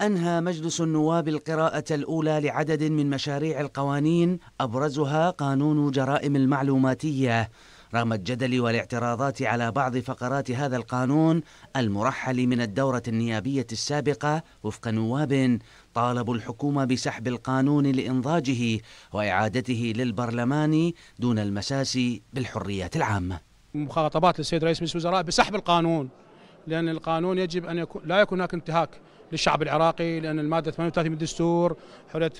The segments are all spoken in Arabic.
أنهى مجلس النواب القراءة الأولى لعدد من مشاريع القوانين أبرزها قانون جرائم المعلوماتية. رغم الجدل والاعتراضات على بعض فقرات هذا القانون المرحل من الدورة النيابية السابقة وفق نواب طالبوا الحكومة بسحب القانون لإنضاجه وإعادته للبرلمان دون المساس بالحريات العامة. مخاطبات للسيد رئيس مجلس الوزراء بسحب القانون لأن القانون يجب أن يكون لا يكون هناك انتهاك. للشعب العراقي لأن المادة 38 من الدستور حرية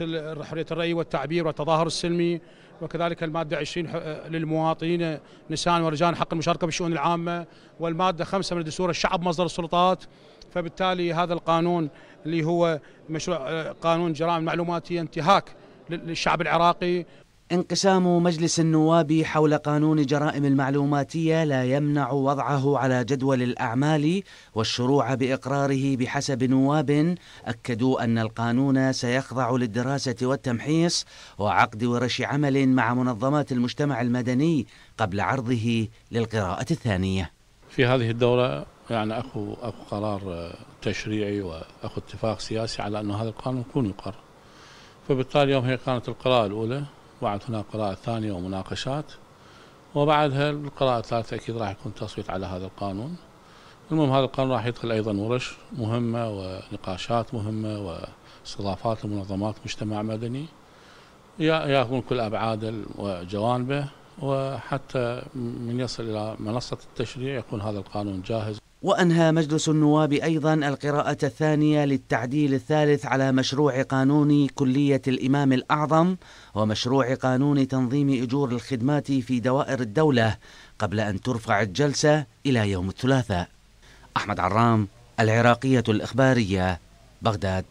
حرية الرأي والتعبير والتظاهر السلمي وكذلك المادة 20 للمواطنين نساء ورجال حق المشاركة بالشؤون العامة والمادة 5 من الدستور الشعب مصدر السلطات. فبالتالي هذا القانون اللي هو مشروع قانون جرائم المعلوماتية انتهاك للشعب العراقي. انقسام مجلس النواب حول قانون جرائم المعلوماتية لا يمنع وضعه على جدول الأعمال والشروع بإقراره بحسب نواب أكدوا أن القانون سيخضع للدراسة والتمحيص وعقد ورش عمل مع منظمات المجتمع المدني قبل عرضه للقراءة الثانية. في هذه الدورة يعني اكو اكو قرار تشريعي واكو اتفاق سياسي على انه هذا القانون يكون يقر. فبالتالي يوم هي كانت القراءة الأولى بعد هناك قراءة ثانية ومناقشات وبعدها القراءة الثالثة أكيد راح يكون تصويت على هذا القانون. المهم هذا القانون راح يدخل أيضا ورش مهمة ونقاشات مهمة واستضافات لمنظمات مجتمع مدني. يكون كل أبعاده وجوانبه وحتى من يصل إلى منصة التشريع يكون هذا القانون جاهز وأنهى مجلس النواب أيضا القراءة الثانية للتعديل الثالث على مشروع قانون كلية الإمام الأعظم ومشروع قانون تنظيم أجور الخدمات في دوائر الدولة قبل أن ترفع الجلسة إلى يوم الثلاثاء. أحمد عرام العراقية الإخبارية بغداد.